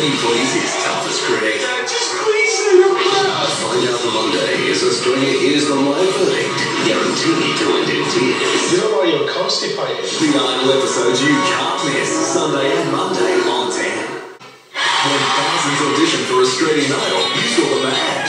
Will Anthony please his toughest critic? Just please say the crowd. Find out the Monday as Australia hears the live verdict, guaranteed to end in tears. You know why you're constipated? The idol episodes you can't miss Sunday and Monday on 10. When thousands auditioned for Australian Idol, you saw the bad,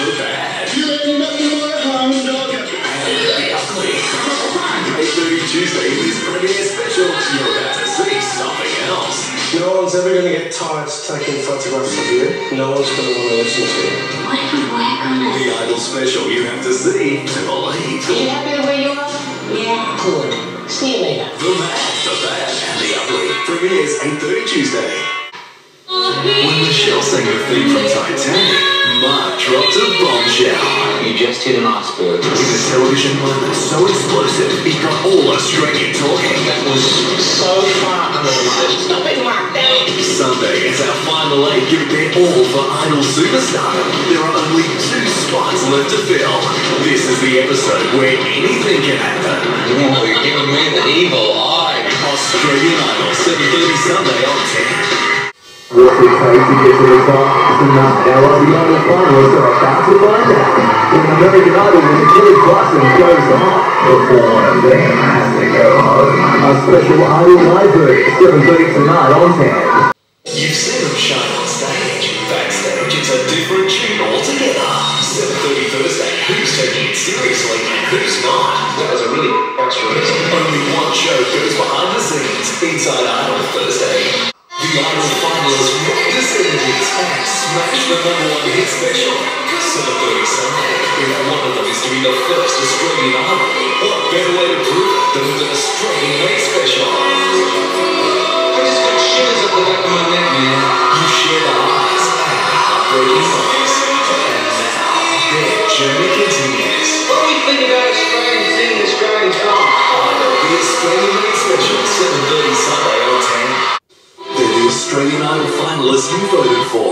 the bad, You ain't nothing but a hound dog. and the ugly. 8:30 Tuesday, this premiere special. One's ever going to get tired of taking photographs of you. No one's going to want to listen to you. What if we work on it? The Idol special you have to see to believe. Are you happy the way you are? Yeah. Good. See you later. The bad, the bad, and the ugly. Premieres 8:30 Tuesday. Oh, when Michelle sang the theme from Titanic, Mark dropped a bombshell. You just hit an iceberg. In a television moment so explosive, it got all Australia talking. That was so far under the knife. Stop it, Mark. Damn. Sunday is our final eight giving their all for Idol Superstar. There are only two spots left to fill. This is the episode where anything can happen. Oh, you're giving me the evil eye. Australian Idol, 7.30 Sunday on 10. It take to get to the tonight? Now, on the finalists are about to find out. When American Idol winner Kelly Clarkson goes on, before them has to go home. A special Idol verdict, 7.30 tonight on 10. You've seen them shine on stage. Backstage, it's a different tune altogether. 7.30 Thursday, who's taking it seriously and who's not? That was a really choice. Only one show goes behind the scenes. Inside Idol Thursday. The Idol and smash the number one hit special. 7.30 Sunday. If one of them is to be the first Australian Idol, what better way to prove it than with an Australian made special? I just got shivers up the back of my neck, man. You share the highs and heartbreaking lows. And now, their journey continues. What do we think about Australians singing oh, Australian songs? Idol, the Australian made special. 7.30 Sunday on 10. They're the Australian Idol finalists you voted for.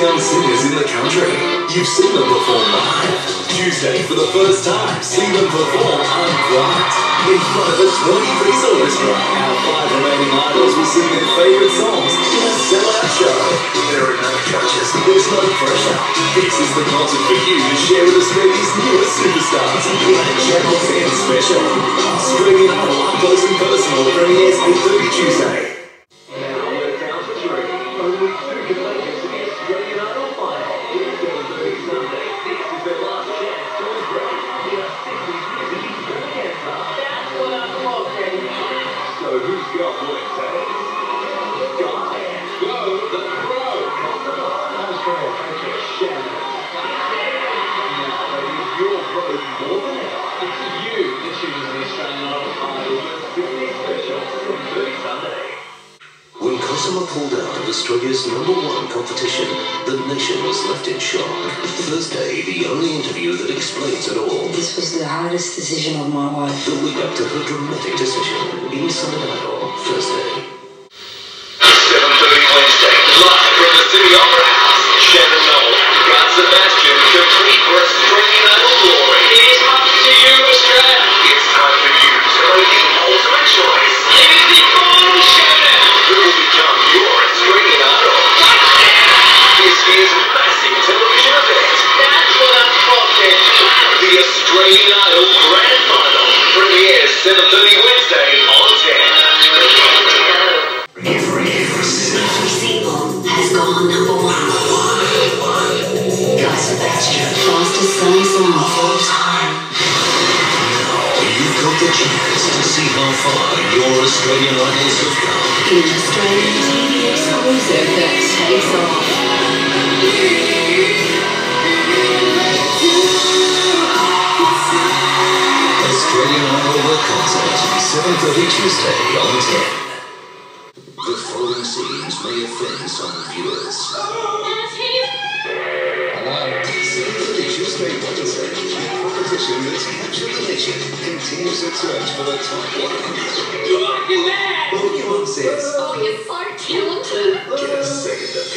Young singers in the country. You've seen them perform live. Tuesday, for the first time, see them perform unplugged. In front of a 20-piece orchestra, our five remaining idols will sing their favourite songs in a sellout show. There are no judges, there's no pressure. This is the concert for you to share with Australia's newest superstars in a Channel 10 special. Australian Idol up close and personal premieres 8.30 Tuesday. Australia's number one competition, the nation was left in shock. Thursday, the only interview that explains it all. This was the hardest decision of my life. The lead up to her dramatic decision, Inside Idol, Thursday. 7.30 Wednesday, live from the Sydney Opera Grand Final premieres 7.30 Wednesday on 10. Every single has gone number one. Guy Sebastian, fastest song of all time. You've got the chance to see how far your Australian idols have come. In Australian TV exclusive that takes off. 7.30 Tuesday on 10. The following scenes may offend some viewers. Hello. 7.30 Tuesday, Wednesday. Competition that's captured the nation continues its search for the top 100. What your mum says. Oh, you're so talented. Get a second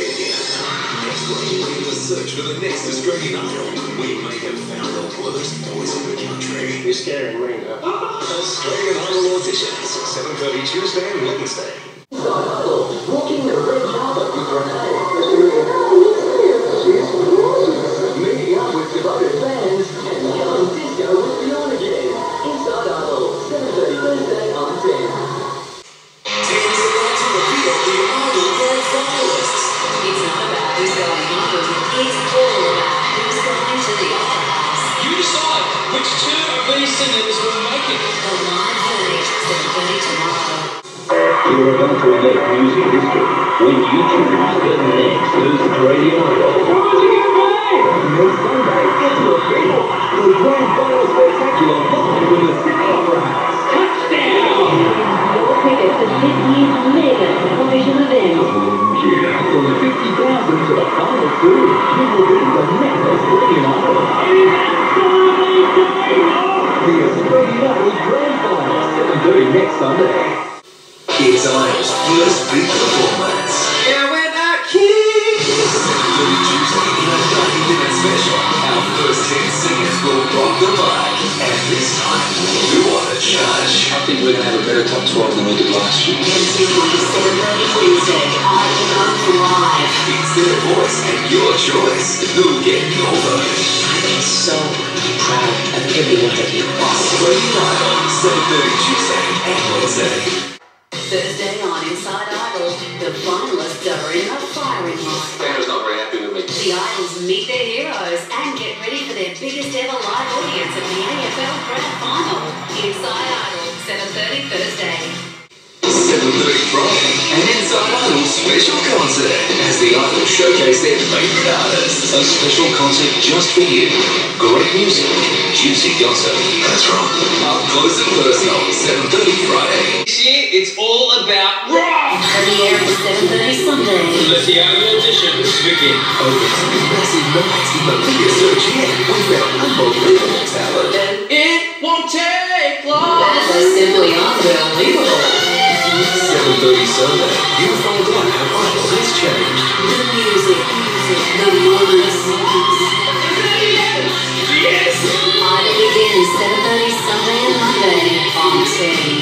search for the next Australian Idol. We may have found the worst boys in the country. You're scaring me now. Ah, Australian Idol auditions, 7.30 Tuesday and Wednesday. Make music history when you choose the next Australian Idol. Next Sunday, get to a final. The Grand Final Spectacular first 10 singers will rock the mic. And this time, we want to judge. I think we're going to have a better top 12 than we did last year. MTV 7.30 Wednesday, Idol Live. It's their voice and your choice. Who'll get your vote? So proud of every one of you. Australian Idol, 7.30 Tuesday and Wednesday. Thursday on Inside Idol, the finalists are in the firing line. Sandra's not very happy with me. The Idols meet their heroes ever live audience at the AFL Grand Final. Inside Idol, 7.30 Thursday. 7.30 Friday, an Inside Idol special concert as the Idols showcase their favourite artists. A special concert just for you. Great music, juicy gossip. That's right. Up close and personal, 7.30 Friday. This year, it's all about rock. Premiere at 7.30 Sunday. Let the only auditions begin. Over two massive nights in the biggest search yet, we found unbelievable talent. It won't take long. That's simply unbelievable. 7.30 Sunday, you'll find out how Idol has changed. The music, the moments. Yes. Idol begins 7.30 Sunday and Monday on TV.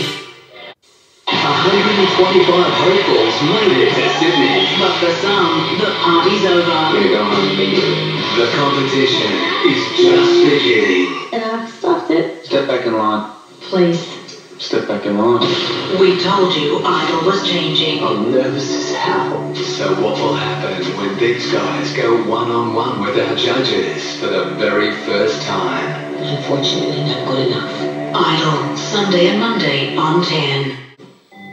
125 hopefuls made it to Sydney. But for some, the party's over. We're go home immediately. The competition is just beginning. Uh, and I've stopped it. Step back in line. Please. Step back in line. We told you Idol was changing. I'm nervous as hell. So what will happen when these guys go one-on-one with our judges for the very first time? Unfortunately, not good enough. Idol, Sunday and Monday on 10.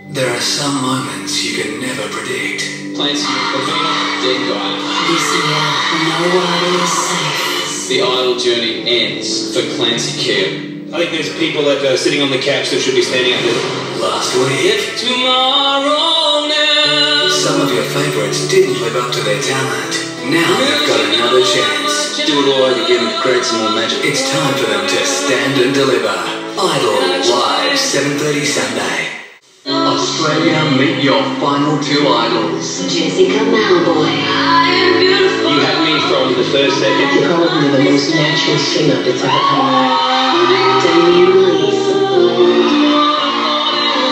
There are some moments you can never predict. Clancy, Lavina, dead guy. This year, no idol is safe. The idol journey ends for Clancy Kim. I think there's people that are sitting on the couch that should be standing up there. Last week, If tomorrow now. some of your favourites didn't live up to their talent. Now they've got another chance. Do it all over again and create some more magic. It's time for them to stand and deliver. Idol live 7:30 Sunday. Australia, meet your final two idols. Jessica Mauboy. You have me from the first second. You're Probably the most natural singer that's ever come out. Damien Leith.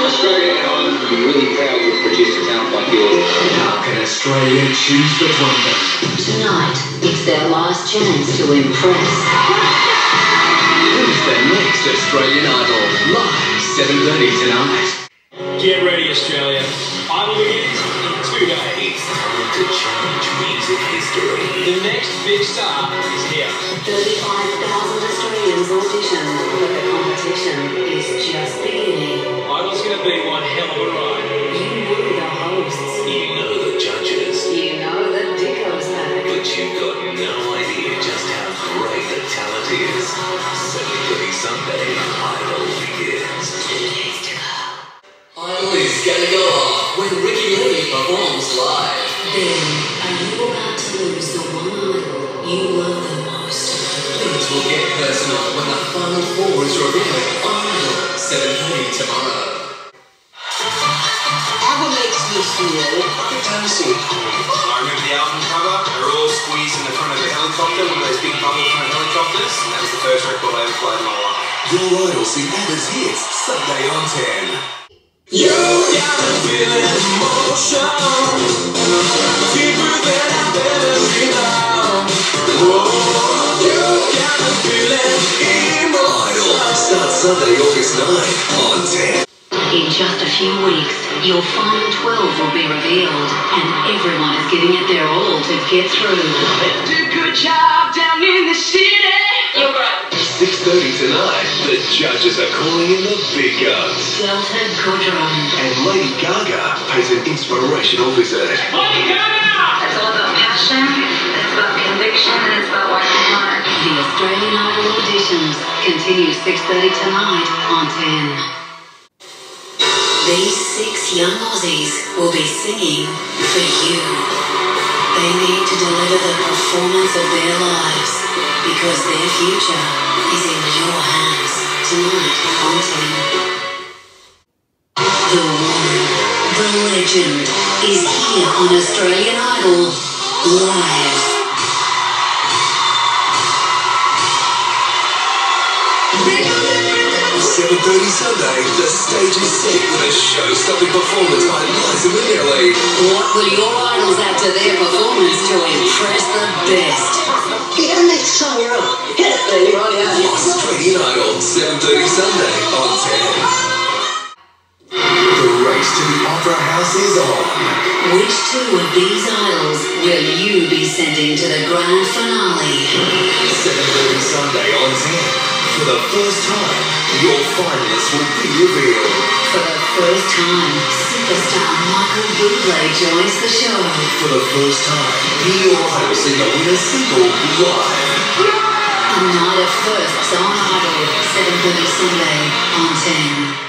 Australia and Ireland would be really proud to have a talent like yours. How can Australia choose between them? Tonight, it's their last chance to impress. Who's the next Australian Idol? Live 7.30 tonight. Get ready, Australia. Idol begins in two days. Time to change music history. The next big star is here. 35,000 life. Your idol ABBA's hits Sunday on 10. You got a feeling emotion deeper than I've ever been on. Whoa, you got a feeling Idol emotion. starts Sunday, August 9 on 10. In just a few weeks, your final 12 will be revealed, and everyone is giving it their all to get through. Do a good job down in the city. You're right. 6.30 tonight, the judges are calling in the big guns. Delta Goodrem. And Lady Gaga pays an inspirational visit. Lady Gaga! It's all about passion, it's about conviction, and it's about working hard. The Australian Idol auditions continue 6.30 tonight on 10. These six young Aussies will be singing for you. They need to deliver the performance of their lives because their future is in your hands tonight on 10. The the legend, is here on Australian Idol live. Sunday, the stage is set with a show-stopping performance by Liza Minnelli. What will your idols add to their performance to impress the best? You're gonna make the song your own. Hit it, baby. Australian Idol, 7.30 Sunday on 10. The race to the Opera House is on. Which two of these idols will you be sending to the grand finale? 7.30 Sunday on 10 for the first time, your finest will be revealed. For the first time, superstar Michael Bublé joins the show. For the first time, he arrives in the winner single live. A night of firsts on Idol, 7.30 Sunday on 10.